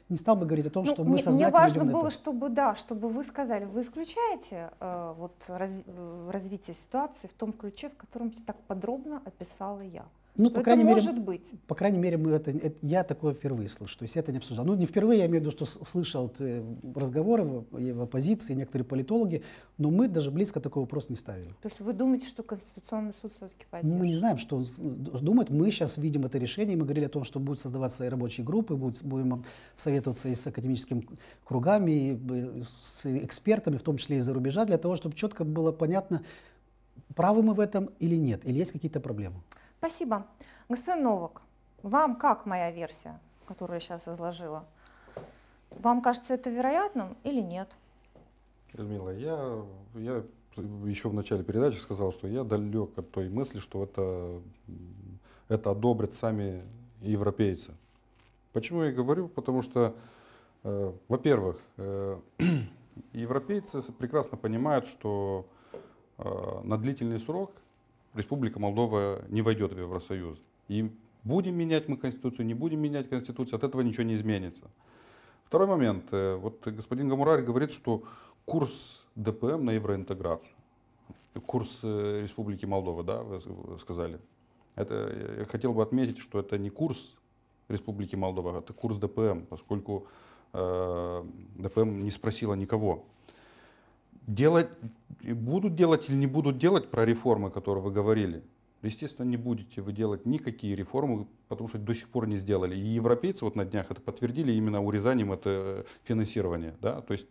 не стал бы говорить о том, ну, что мы сознательно Мне важно было, чтобы, да, чтобы вы сказали, вы исключаете э, вот, раз, развитие ситуации в том ключе, в котором так подробно описала я. Ну, что по крайней мере, может быть. По крайней мере, мы это, это- я такое впервые слышу. То есть это не обсуждал. Ну, не впервые, я имею в виду, что слышал э, разговоры в, в оппозиции, некоторые политологи, но мы даже близко такой вопрос не ставили. То есть вы думаете, что Конституционный суд все-таки поддержит? Мы не знаем, что он думает. Мы сейчас видим это решение. Мы говорили о том, что будут создаваться рабочие группы, будут, будем советоваться и с академическими кругами, и с экспертами, в том числе и за рубежа, для того, чтобы четко было понятно, правы мы в этом или нет, или есть какие-то проблемы. Спасибо. Господин Новак, вам как моя версия, которую я сейчас изложила? Вам кажется это вероятным или нет? Людмила, я, я еще в начале передачи сказал, что я далек от той мысли, что это, это одобрят сами европейцы. Почему я говорю? Потому что, э, во-первых, э, европейцы прекрасно понимают, что э, на длительный срок Республика Молдова не войдет в Евросоюз. И будем менять мы Конституцию, не будем менять Конституцию, от этого ничего не изменится. Второй момент. Э, Вот господин Гамурарь говорит, что курс ДПМ на евроинтеграцию. Курс э, Республики Молдова, да, вы сказали. Это, я хотел бы отметить, что это не курс Республики Молдова, это курс ДПМ, поскольку э, ДПМ не спросила никого. Делать, будут делать или не будут делать про реформы, которые вы говорили, естественно, не будете вы делать никакие реформы, потому что до сих пор не сделали. И европейцы вот на днях это подтвердили именно урезанием это финансирования. Да? То есть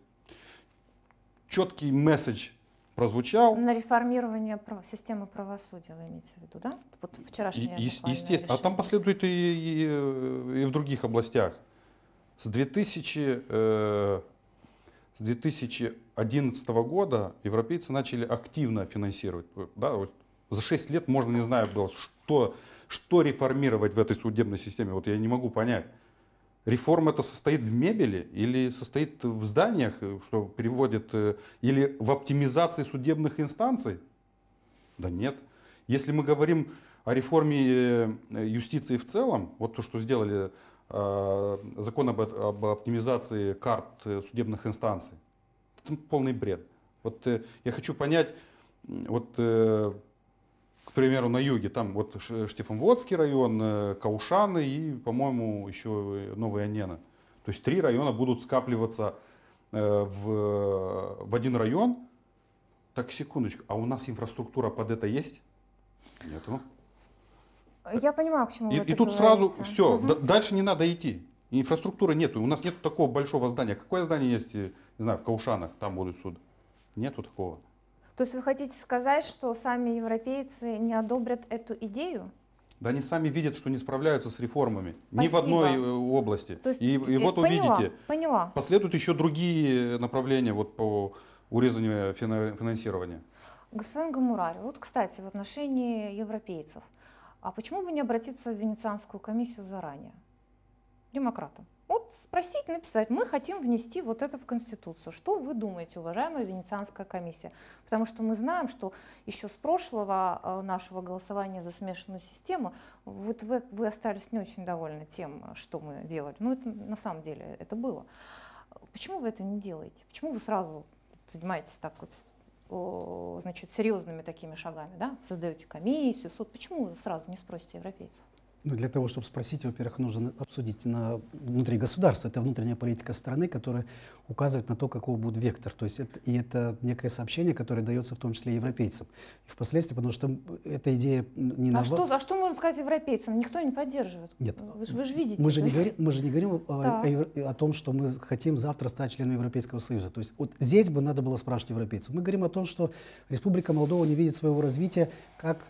четкий месседж прозвучал. На реформирование системы правосудия вы имеете в виду, да? Вот вчерашнее буквально естественно. А там решение. последует и, и- и в других областях. С 2000, э, с 2011 года европейцы начали активно финансировать. Да, вот за 6 лет можно, не знаю, было, что, что реформировать в этой судебной системе. Вот я не могу понять. Реформа это состоит в мебели или состоит в зданиях, э, что переводит, э, или в оптимизации судебных инстанций? Да нет. Если мы говорим о реформе э, юстиции в целом, вот то, что сделали э, закон об, об оптимизации карт э, судебных инстанций, это полный бред. Вот э, я хочу понять, вот, э, к примеру, на юге, там вот Штефанводский район, э, Каушаны и, по-моему, еще Новая Анена. То есть три района будут скапливаться э, в, в один район. Так, секундочку, а у нас инфраструктура под это есть? Нету. Я понимаю, к чему И, вы и тут сразу все, Мгм. дальше не надо идти. Инфраструктуры нету. У нас нет такого большого здания. Какое здание есть, э, не знаю, в Каушанах, там будут суды? Нету такого. То есть вы хотите сказать, что сами европейцы не одобрят эту идею? Да они сами видят, что не справляются с реформами. Ни в Спасибо. одной э, области. То есть, и, и э, вот поняла, увидите, Поняла. последуют еще другие направления вот по урезанию фина- финансирования. Господин Гамурари, вот, кстати, в отношении европейцев, а почему бы не обратиться в Венецианскую комиссию заранее? Демократам. Вот спросить, написать, мы хотим внести вот это в Конституцию. Что вы думаете, уважаемая Венецианская комиссия? Потому что мы знаем, что еще с прошлого э, нашего голосования за смешанную систему вот вы, вы остались не очень довольны тем, что мы делали. Ну, это на самом деле это было. Почему вы это не делаете? Почему вы сразу занимаетесь так вот значит, серьезными такими шагами, да? Создаете комиссию, суд. Почему вы сразу не спросите европейцев? Ну, для того, чтобы спросить, во-первых, нужно обсудить на, внутри государства. Это внутренняя политика страны, которая указывает на то, какой будет вектор. То есть это, и это некое сообщение, которое дается в том числе европейцам. И впоследствии, потому что эта идея не А на... что, а что можно сказать европейцам? Никто не поддерживает. Нет. Вы, же- вы же видите. Мы же, не есть- говорим, мы же не говорим о, Да. о о том, что мы хотим завтра стать членом Европейского Союза. То есть вот здесь бы надо было спрашивать европейцев. Мы говорим о том, что Республика Молдова не видит своего развития как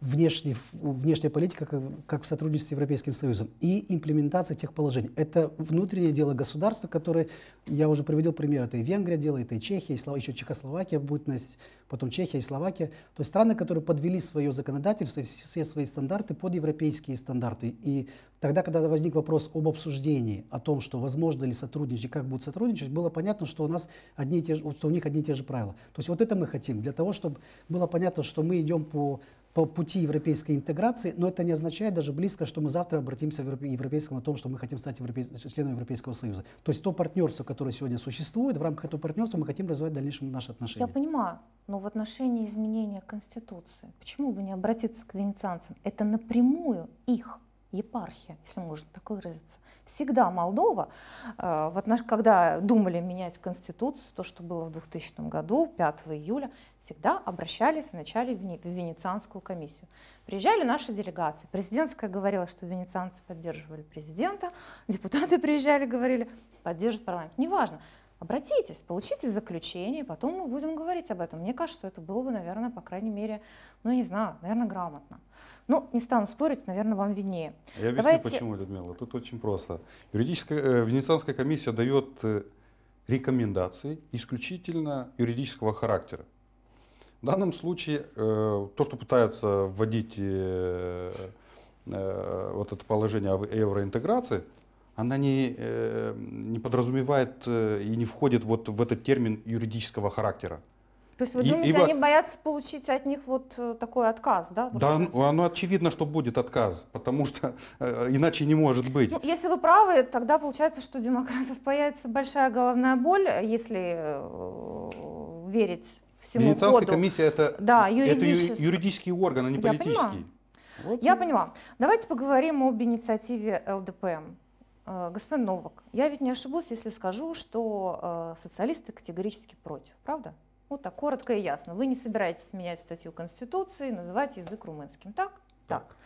внешней, внешняя политика, как, как в сотрудничестве с Европейским Союзом и имплементация тех положений. Это внутреннее дело государства, которое, я уже приводил пример, это и Венгрия делает, и Чехия, и Слова- еще Чехословакия, бытность, потом Чехия и Словакия. То есть страны, которые подвели свое законодательство, все свои стандарты под европейские стандарты. И тогда, когда возник вопрос об обсуждении, о том, что возможно ли сотрудничать, как будут сотрудничать, было понятно, что у нас одни и те же, что у них одни и те же правила. То есть вот это мы хотим, для того, чтобы было понятно, что мы идем по по пути европейской интеграции, но это не означает даже близко, что мы завтра обратимся в европейском о том, что мы хотим стать европейс... членом Европейского Союза. То есть то партнерство, которое сегодня существует, в рамках этого партнерства мы хотим развивать в дальнейшем наши отношения. Я понимаю, но в отношении изменения Конституции, почему бы не обратиться к венецианцам? Это напрямую их епархия, если можно так выразиться. Всегда Молдова, э, вот наш, когда думали менять Конституцию, то, что было в 2000 году, 5 июля, всегда обращались вначале в Венецианскую комиссию. Приезжали наши делегации. Президентская говорила, что венецианцы поддерживали президента, депутаты приезжали, говорили, поддерживают парламент. Неважно. Обратитесь, получите заключение, потом мы будем говорить об этом. Мне кажется, что это было бы, наверное, по крайней мере, ну, не знаю, наверное, грамотно. Ну, не стану спорить, наверное, вам виднее. Я объясню, Давайте... почему, Людмила. Тут очень просто. Юридическая, э, Венецианская комиссия дает э, рекомендации исключительно юридического характера. В данном случае э, то, что пытается вводить э, э, вот это положение о евроинтеграции, она не, не подразумевает и не входит вот в этот термин юридического характера. То есть вы думаете, ибо... они боятся получить от них вот такой отказ, да? Да, ну, оно очевидно, что будет отказ, потому что э, иначе не может быть. Ну, если вы правы, тогда получается, что у демократов появится большая головная боль, если э, верить всему Венецианская коду. комиссия это, да, юридический. это юридический орган, а не Я политический. Вот. Я поняла. Давайте поговорим об инициативе ЛДПМ. Э, господин Новак, я ведь не ошибусь, если скажу, что э, социалисты категорически против, правда? Вот так коротко и ясно. Вы не собираетесь менять статью Конституции, называть язык румынским, так? Так.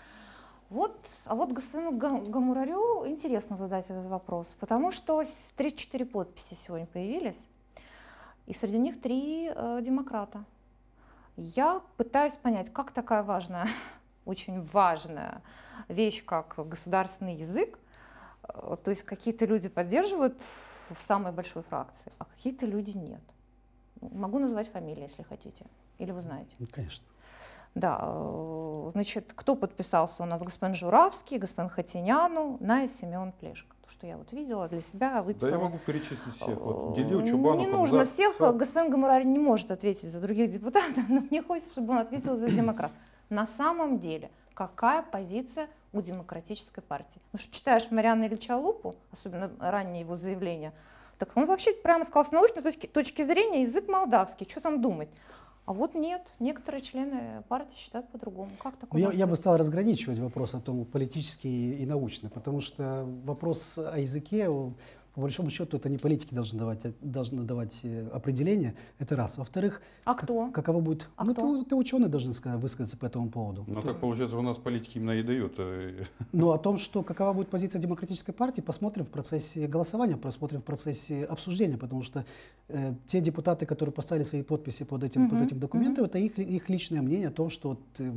Вот, а вот господину Гамурарю интересно задать этот вопрос, потому что 34 подписи сегодня появились, и среди них три э, демократа. Я пытаюсь понять, как такая важная, очень важная вещь, как государственный язык, э, то есть какие-то люди поддерживают в, в самой большой фракции, а какие-то люди нет. Могу назвать фамилии, если хотите. Или вы знаете? Ну, конечно. Да, э, значит, кто подписался у нас? Господин Журавский, господин Хатиняну, на Семен Плешко. То, что я вот видела для себя, выписала. Да я могу перечислить всех. Вот Делил, Чубанов, Не нужно Хамзат, всех. Все. Господин Гамурари не может ответить за других депутатов, но мне хочется, чтобы он ответил за демократ. На самом деле, какая позиция у демократической партии? Ну что, читаешь Марианна Ильича Лупу, особенно ранние его заявления, так он вообще прямо сказал, с научной точки, точки зрения язык молдавский, что там думать? А вот нет, некоторые члены партии считают по-другому. Как такое? Ну, я, я бы стал разграничивать вопрос о том, политический и научный, потому что вопрос о языке по большому счету это не политики должны давать, а должны давать э, определение, это раз. Во-вторых, а кто? Как, каково будет... А ну, кто? Это, это ученые должны сказать, высказаться по этому поводу. Ну, так получается, у нас политики именно и дают. Э, ну, о том, что какова будет позиция демократической партии, посмотрим в процессе голосования, посмотрим в процессе обсуждения, потому что э, те депутаты, которые поставили свои подписи под этим, угу, под этим документом, угу. это их, их личное мнение о том, что вот, э,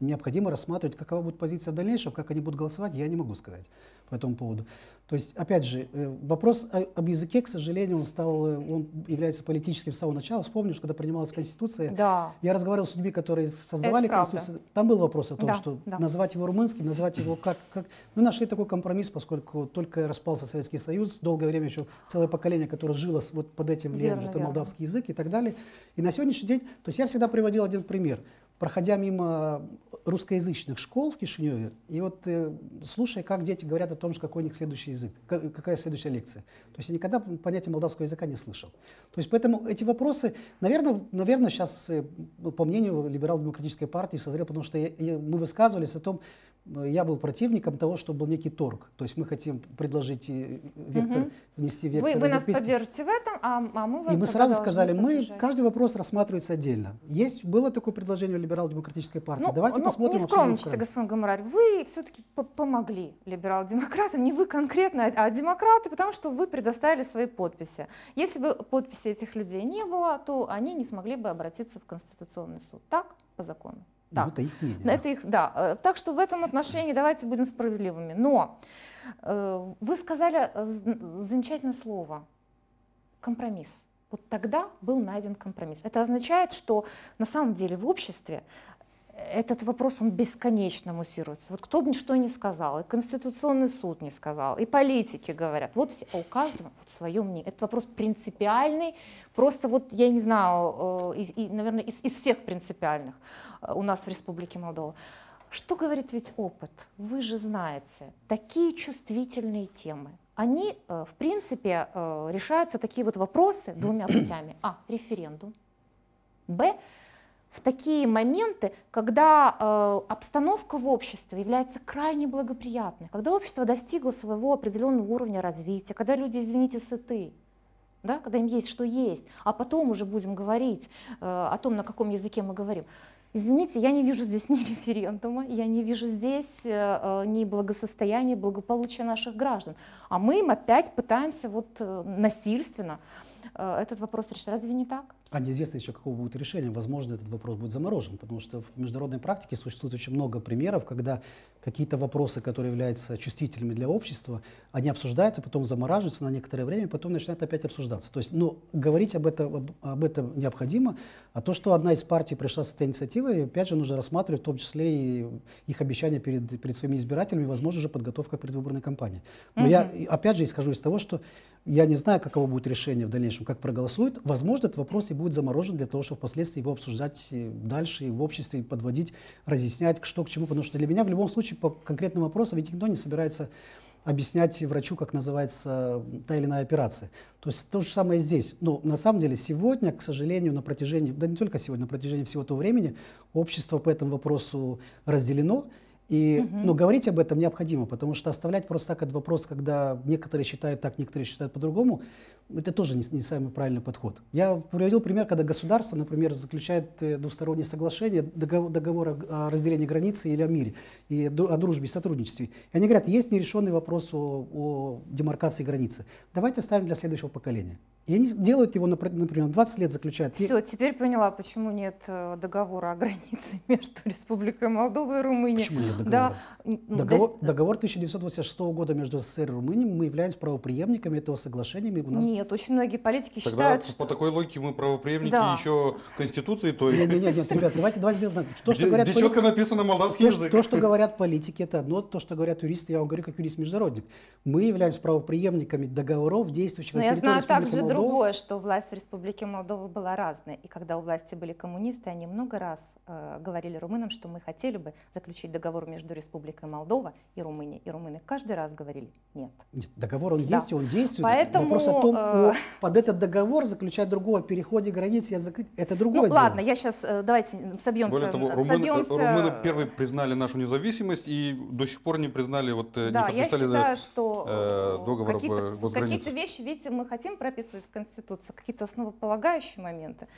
необходимо рассматривать, какова будет позиция в дальнейшем, как они будут голосовать, я не могу сказать по этому поводу. То есть, опять же, э, вопрос об языке, к сожалению, он стал, э, он является политическим с самого начала. Вспомнишь, когда принималась Конституция, да. я разговаривал с людьми, которые создавали Это Конституцию. Правда. Там был вопрос о том, да, что да. называть его румынским, называть его как, как... Мы нашли такой компромисс, поскольку только распался Советский Союз, долгое время еще целое поколение, которое жило вот под этим влиянием, верно, это верно. молдавский язык и так далее. И на сегодняшний день, то есть я всегда приводил один пример проходя мимо русскоязычных школ в Кишиневе, и вот э, слушая, как дети говорят о том, какой у них следующий язык, как, какая следующая лекция. То есть я никогда понятия молдавского языка не слышал. То есть поэтому эти вопросы, наверное, наверное сейчас, э, по мнению либерал-демократической партии, созрел, потому что я, я, мы высказывались о том, я был противником того, что был некий торг. То есть мы хотим предложить э, вектор, угу. внести вектор. Вы, вы нас поддержите в этом, а, а мы вас И мы сразу сказали, мы, каждый вопрос рассматривается отдельно. Есть, было такое предложение у либерал-демократической партии. Ну, Давайте ну, посмотрим. Не скромничайте, господин Гамарарь, вы все-таки помогли либерал-демократам, не вы конкретно, а демократы, потому что вы предоставили свои подписи. Если бы подписи этих людей не было, то они не смогли бы обратиться в Конституционный суд. Так? По закону. Да. Ну, это их мнение. Это их, да. Э, так что в этом отношении давайте будем справедливыми. Но э, вы сказали э, замечательное слово компромисс. Вот тогда был найден компромисс. Это означает, что на самом деле в обществе этот вопрос, он бесконечно муссируется. Вот кто бы что ни сказал, и Конституционный суд не сказал, и политики говорят. Вот все, а у каждого вот свое мнение. Это вопрос принципиальный, просто вот, я не знаю, э, и, и, наверное, из, из всех принципиальных э, у нас в Республике Молдова. Что говорит ведь опыт? Вы же знаете, такие чувствительные темы, они, э, в принципе, решаются такие вот вопросы двумя путями. А, референдум. Б, в такие моменты, когда э, обстановка в обществе является крайне благоприятной, когда общество достигло своего определенного уровня развития, когда люди, извините, сыты, да, когда им есть что есть, а потом уже будем говорить э, о том, на каком языке мы говорим. Извините, я не вижу здесь ни референдума, я не вижу здесь э, э ни благосостояния, благополучия наших граждан. А мы им опять пытаемся вот э, насильственно э, этот вопрос решить. Разве не так? А неизвестно еще, какого будет решение. Возможно, этот вопрос будет заморожен, потому что в международной практике существует очень много примеров, когда какие-то вопросы, которые являются чувствительными для общества, они обсуждаются, потом замораживаются на некоторое время, потом начинают опять обсуждаться. То есть, ну, говорить об этом, об, об этом необходимо, а то, что одна из партий пришла с этой инициативой, опять же, нужно рассматривать в том числе и их обещания перед, перед своими избирателями, возможно, уже подготовка к предвыборной кампании. Но угу. я, опять же, исхожу из того, что я не знаю, каково будет решение в дальнейшем, как проголосуют. Возможно, этот вопрос и будет заморожен для того, чтобы впоследствии его обсуждать дальше и в обществе, подводить, разъяснять, что к чему. Потому что для меня в любом случае по конкретным вопросам ведь никто не собирается объяснять врачу, как называется та или иная операция. То есть то же самое здесь. Но на самом деле сегодня, к сожалению, на протяжении, да не только сегодня, на протяжении всего того времени общество по этому вопросу разделено. И угу. ну, говорить об этом необходимо, потому что оставлять просто так этот вопрос, когда некоторые считают так, некоторые считают по-другому, это тоже не, не самый правильный подход. Я приводил пример, когда государство, например, заключает э, двусторонние соглашения, договор, договор о разделении границы или о мире, и о дружбе, и сотрудничестве. И они говорят, есть нерешенный вопрос о, о демаркации границы. Давайте оставим для следующего поколения. И они делают его, например, 20 лет заключают. Все, теперь поняла, почему нет э, договора о границе между Республикой Молдова и Румынией. Почему нет договора? Да. Договор, договор 1986 года между СССР и Румынией, мы являемся правоприемниками этого соглашения. У нас... Нет, очень многие политики Тогда считают, что... по такой логике мы правоприемники да. еще Конституции той. Нет, нет, нет, ребят, давайте, давайте сделаем то, что говорят... Где полит... четко написано молдавский то, язык. То, что говорят политики, это одно, то, что говорят юристы, я вам говорю как юрист-международник. Мы являемся правоприемниками договоров, действующих на территории я знаю также Молдова. Другое, что власть в Республике Молдова была разная. И когда у власти были коммунисты, они много раз э, говорили румынам, что мы хотели бы заключить договор между Республикой Молдова и Румынией. И румыны каждый раз говорили нет. Нет, договор он да. есть, он действует. Поэтому, Вопрос о том, э... под этот договор заключать другого о переходе границ, я закрыть, это другое ну, дело. ладно, я сейчас, э, давайте собьемся. Более того, румыны, собьемся... румыны первые признали нашу независимость и до сих пор не признали, вот, э, да, не я считаю, что э, договор какие-то, какие-то вещи, видите, мы хотим прописывать в Конституции, какие-то основополагающие моменты.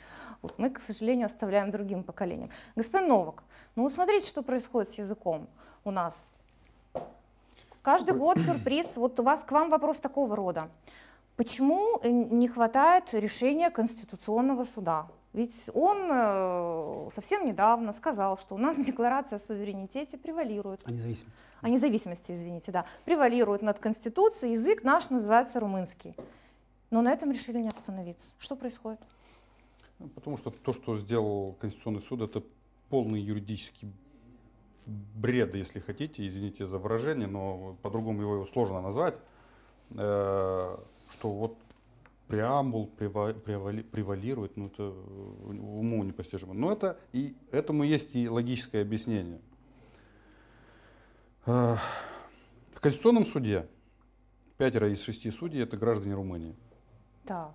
Вот мы, к сожалению, оставляем другим поколениям. Господин Новак, ну вот смотрите, что происходит с языком у нас. Каждый год сюрприз. Вот у вас к вам вопрос такого рода. Почему не хватает решения Конституционного суда? Ведь он э, совсем недавно сказал, что у нас декларация о суверенитете превалирует. О независимости. О независимости, извините, да. Превалирует над Конституцией, язык наш называется румынский. Но на этом решили не остановиться. Что происходит? Ну, потому что то, что сделал Конституционный суд, это полный юридический бред, если хотите, извините за выражение, но по-другому его сложно назвать, э, что вот преамбул превалирует, ну это уму непостижимо. Но это и этому есть и логическое объяснение. Э, в Конституционном суде пятеро из шести судей это граждане Румынии. Так.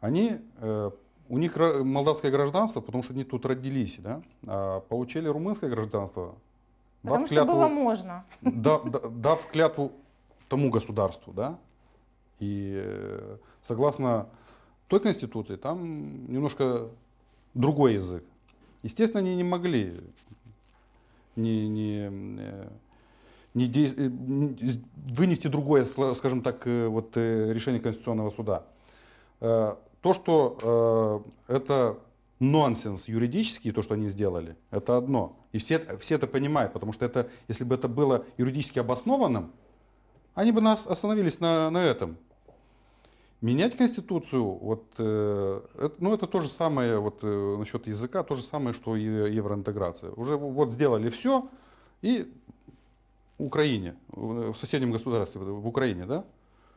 Они, э, у них молдавское гражданство, потому что они тут родились, да, а получили румынское гражданство. Потому что клятву, было можно. Дав, дав клятву тому государству, да, и э, согласно той конституции, там немножко другой язык. Естественно, они не могли не, не, э, не де, вынести другое, скажем так, вот, решение Конституционного суда. То, что это нонсенс юридический, то, что они сделали, это одно. И все, все это понимают, потому что это, если бы это было юридически обоснованным, они бы нас остановились на, на этом. Менять Конституцию, вот, э, это, ну это то же самое, вот э, насчет языка, то же самое, что и евроинтеграция. Уже вот сделали все, и Украине, в соседнем государстве, в Украине, да?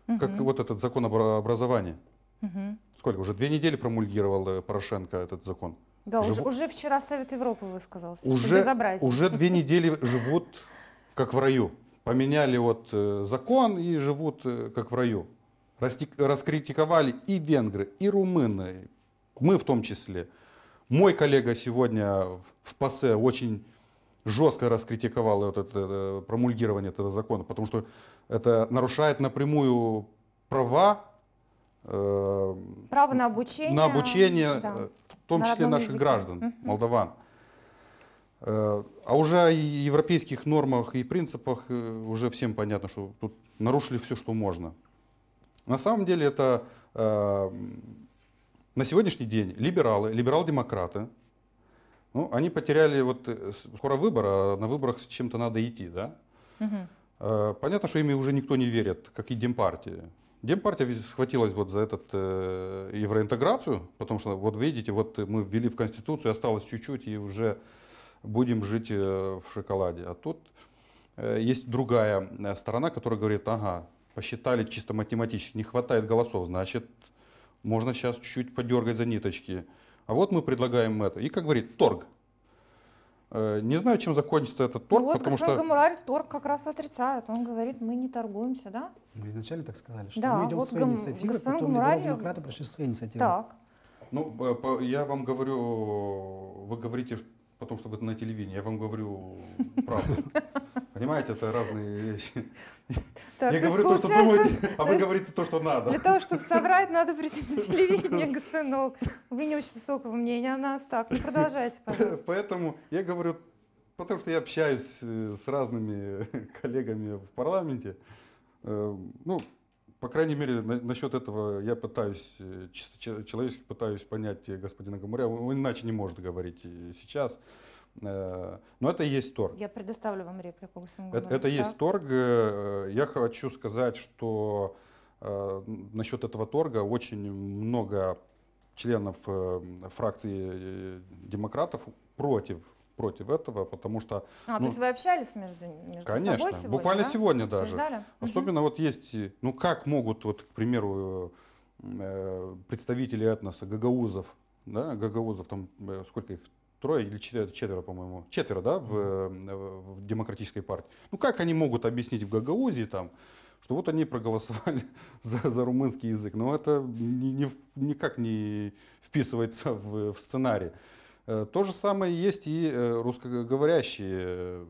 Как Мгм. вот этот закон об образовании. Мгм. Сколько? Уже две недели промульгировал э, Порошенко этот закон. Да, уже, Живу- уже вчера Совет Европы высказался. что Уже, безобразие. уже две недели живут как в раю. Поменяли вот э, закон и живут э, как в раю. Расти- раскритиковали и венгры, и румыны, мы в том числе. Мой коллега сегодня в- ПАСЕ очень жестко раскритиковал вот это промульгирование этого закона, потому что это нарушает напрямую права э, Право на обучение. на обучение, да. э, в том на числе наших языке. граждан, молдаван. Э, А уже о европейских нормах и принципах э, уже всем понятно, что тут нарушили все, что можно. На самом деле это э, на сегодняшний день либералы, либерал-демократы, ну, они потеряли, вот скоро выборы, а на выборах с чем-то надо идти, да? Э, Понятно, что ими уже никто не верит, как и Демпартия. Демпартия схватилась вот за этот э, евроинтеграцию, потому что, вот видите, вот мы ввели в Конституцию, осталось чуть-чуть, и уже будем жить э, в шоколаде. А тут э, есть другая э, сторона, которая говорит, ага, посчитали чисто математически, не хватает голосов, значит, можно сейчас чуть-чуть подергать за ниточки. А вот мы предлагаем это. И, как говорит, торг. Э, Не знаю, чем закончится этот торг, Ну вот потому господин что... Гамурарь торг как раз отрицает. Он говорит, мы не торгуемся, да? Мы изначально так сказали, что Да, мы идем вот своей гам- инициативой, господин потом Гамурарь- демократы пришли своей инициативой. Так. Ну, э, я вам говорю, вы говорите, потому что вы на телевидении, я вам говорю правду. Понимаете, это разные вещи. Так, я говорю то, что думаете, а вы говорите то, что надо. Для того, чтобы соврать, надо прийти на телевидение, господин Нолк. Вы не очень высокого мнения о нас. Так, ну продолжайте, пожалуйста. Поэтому я говорю, потому что я общаюсь э, с разными коллегами в парламенте. Э, Ну, по крайней мере, на- насчет этого я пытаюсь, э, чисто че- человечески пытаюсь понять господина Гамуря. Он иначе не может говорить сейчас. Э, Но это и есть торг. Я предоставлю вам реплику, господин Это, Гамурарь. это есть Так. торг. Э, Я хочу сказать, что э, насчет этого торга очень много членов фракции демократов против, против этого, потому что, А, ну, то есть вы общались между, между конечно, собой сегодня, буквально да? сегодня даже. Обсуждали? Особенно вот есть, ну как могут, вот, к примеру, представители этноса, гагаузов, да, гагаузов, там сколько их, трое или четверо, четверо по-моему, четверо, да, в, э, в демократической партии. Ну как они могут объяснить в Гагаузии там, что вот они проголосовали за, за румынский язык, но это ни- ни в- никак не вписывается в, в сценарий. Э, То же самое есть и э, русскоговорящие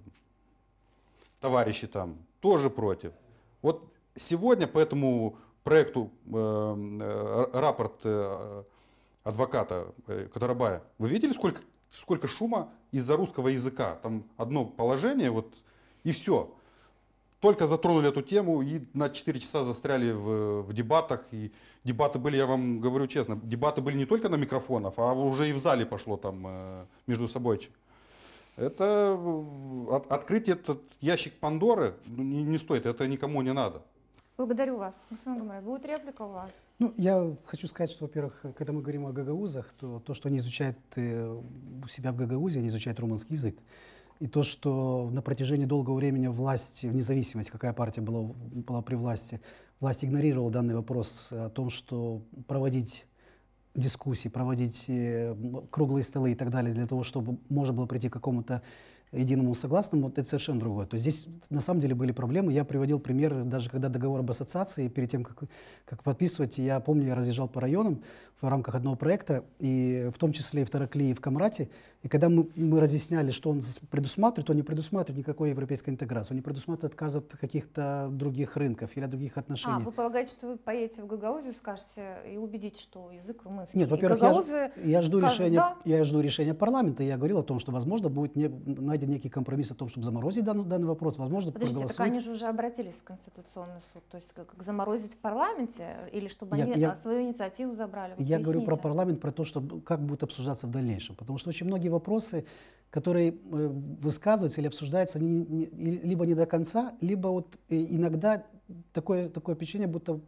товарищи там тоже против. Вот сегодня по этому проекту э, рапорт э, адвоката э, Катарабая, вы видели, сколько, сколько шума из-за русского языка? Там одно положение, вот и все. Только затронули эту тему и на 4 часа застряли в, в дебатах. И дебаты были, я вам говорю честно, дебаты были не только на микрофонах, а уже и в зале пошло там э, между собойчик. Это э, от- открыть этот ящик Пандоры ну, не, не стоит, это никому не надо. Благодарю вас. Господин Гамурарь, будет реплика у вас? Ну, я хочу сказать, что, во-первых, когда мы говорим о гагаузах, то то, что они изучают э, у себя в Гагаузе, они изучают румынский язык. И то, что на протяжении долгого времени власть, вне зависимости, какая партия была, была при власти, власть игнорировала данный вопрос о том, что проводить дискуссии, проводить э, круглые столы и так далее для того, чтобы можно было прийти к какому-то единому согласному, это совершенно другое. То есть здесь на самом деле были проблемы. Я приводил пример, даже когда договор об ассоциации, перед тем, как, как подписывать, я помню, я разъезжал по районам в рамках одного проекта, и в том числе и в Тараклии, и в Камрате, и когда мы, мы разъясняли, что он предусматривает, он не предусматривает никакой европейской интеграции, он не предусматривает отказ от каких-то других рынков или от других А, отношений. вы полагаете, что вы поедете в Гагаузию, скажете и убедите, что язык румынский? Нет, во-первых, я, я жду скажут, решения, да, я жду решения парламента. и Я говорил о том, что, возможно, будет не- найден некий компромисс о том, чтобы заморозить данный, данный вопрос. Возможно, Подождите, так проголосуют. они же уже обратились в Конституционный суд. То есть как, как заморозить в парламенте или чтобы Я- они я- а, свою инициативу забрали? Вот Я говорю про парламент, про то, что, как будет обсуждаться в дальнейшем. Потому что очень многие вопросы, которые э, высказываются или обсуждаются, они не- и- либо не до конца, либо вот э, иногда такое, такое впечатление, будто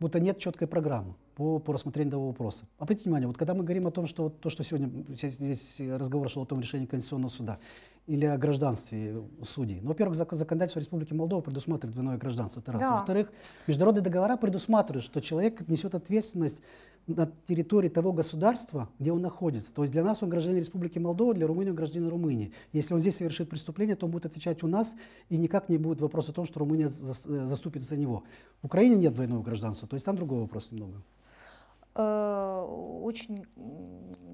будто нет четкой программы по, по рассмотрению этого вопроса. Обратите внимание, вот когда мы говорим о том, что то, что сегодня здесь разговор шел о том решении Конституционного суда, или о гражданстве судей. Ну, во-первых, законодательство Республики Молдова предусматривает двойное гражданство, это раз. Да. Во-вторых, международные договора предусматривают, что человек несет ответственность на территории того государства, где он находится. То есть для нас он гражданин Республики Молдова, для Румынии он гражданин Румынии. Если он здесь совершит преступление, то он будет отвечать у нас, и никак не будет вопрос о том, что Румыния заступит за него. В Украине нет двойного гражданства, то есть там другой вопрос немного. Э, очень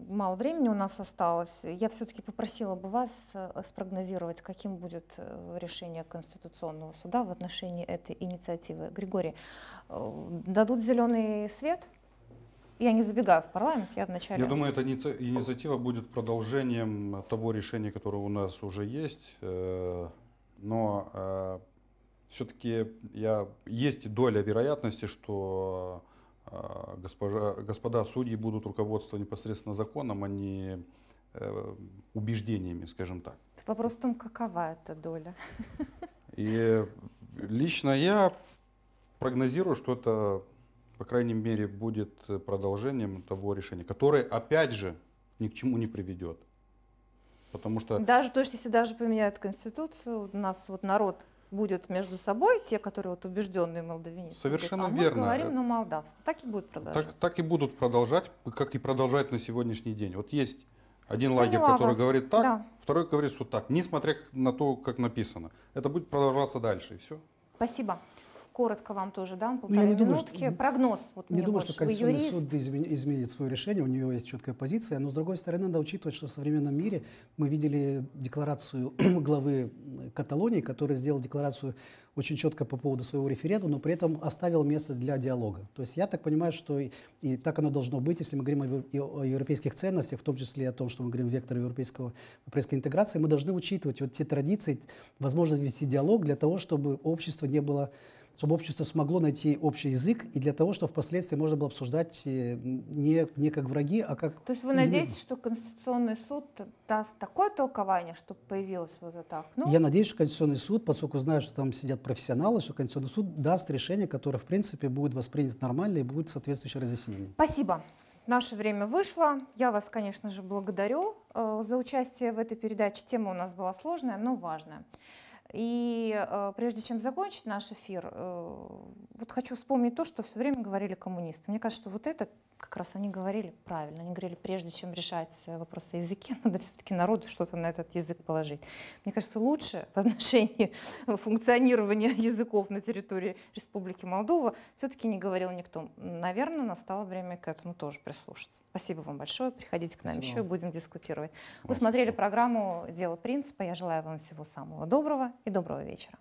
мало времени у нас осталось. Я все-таки попросила бы вас э, спрогнозировать, каким будет э, решение Конституционного суда в отношении этой инициативы. Григорий, дадут зеленый свет? Я не забегаю в парламент, я вначале... Я думаю, эта инициатива будет продолжением того решения, которое у нас уже есть. Но все-таки я, есть доля вероятности, что госпожа, господа судьи будут руководствоваться непосредственно законом, а не э, убеждениями, скажем так. Вопрос в том, какова эта доля. И лично я прогнозирую, что это, по крайней мере, будет продолжением того решения, которое, опять же, ни к чему не приведет. Потому что... Даже то, что если даже поменяют Конституцию, у нас вот народ будет между собой, те, которые вот убежденные молдавяне. Совершенно говорят, а верно. Мы говорим на молдавском. Так и будет продолжать. Так, так и будут продолжать, как и продолжать на сегодняшний день. Вот есть один Поняла лагерь, который вас. говорит так, да. второй говорит, что так, несмотря на то, как написано. Это будет продолжаться дальше, и все. Спасибо коротко вам тоже дам, ну, полторы я не минутки. Думаю, что, Прогноз. Вот не думаю, больше. что Конституционный юрист. суд изменит свое решение, у него есть четкая позиция, но с другой стороны надо учитывать, что в современном мире мы видели декларацию главы Каталонии, который сделал декларацию очень четко по поводу своего референдума, но при этом оставил место для диалога. То есть я так понимаю, что и, и так оно должно быть, если мы говорим о, о европейских ценностях, в том числе о том, что мы говорим вектор европейского, европейской интеграции, мы должны учитывать вот те традиции, возможность вести диалог для того, чтобы общество не было чтобы общество смогло найти общий язык и для того, чтобы впоследствии можно было обсуждать э, не, не как враги, а как... То есть вы надеетесь, что Конституционный суд даст такое толкование, чтобы появилось вот это? Ну... Я надеюсь, что Конституционный суд, поскольку знаю, что там сидят профессионалы, что Конституционный суд даст решение, которое, в принципе, будет воспринято нормально и будет соответствующее разъяснение. Спасибо. Наше время вышло. Я вас, конечно же, благодарю э, за участие в этой передаче. Тема у нас была сложная, но важная. И э, прежде чем закончить наш эфир, э, вот хочу вспомнить то, что все время говорили коммунисты. Мне кажется, что вот это как раз они говорили правильно. Они говорили, прежде чем решать вопрос о языке, надо все-таки народу что-то на этот язык положить. Мне кажется, лучше в отношении функционирования языков на территории Республики Молдова все-таки не говорил никто. Наверное, настало время к этому тоже прислушаться. Спасибо вам большое. Приходите к нам Спасибо. еще и будем дискутировать. Вы смотрели программу «Дело принципа». Я желаю вам всего самого доброго и доброго вечера.